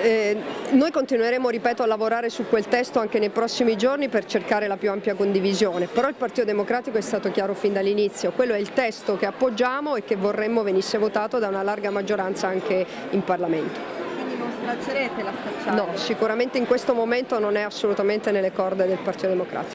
eh, noi continueremo, ripeto, a lavorare su quel testo anche nei prossimi giorni per cercare la più ampia condivisione, però il Partito Democratico è stato chiaro fin dall'inizio, quello è il testo che appoggiamo e che vorremmo venisse votato da una larga maggioranza anche in Parlamento. Quindi non straccerete la stracciata? No, sicuramente in questo momento non è assolutamente nelle corde del Partito Democratico.